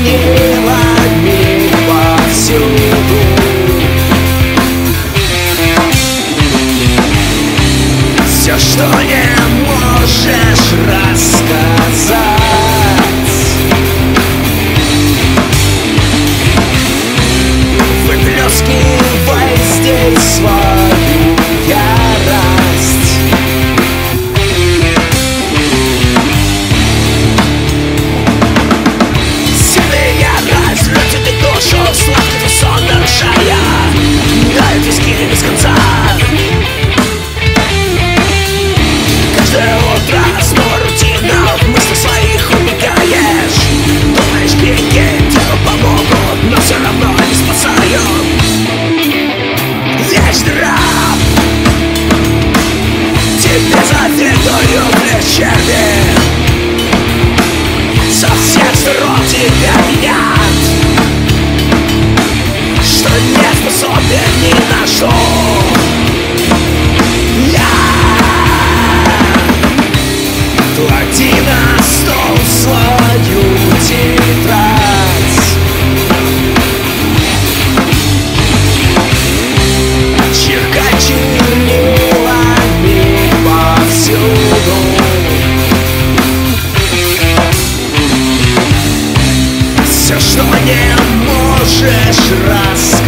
чернилами повсюду Все, что не можешь рассказать. Yeah. Все, что не можешь рассказать